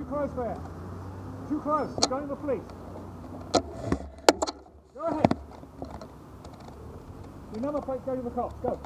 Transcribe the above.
too close there. Too close. You're going to the police. Go ahead. Your number plate's going to the cops. Go.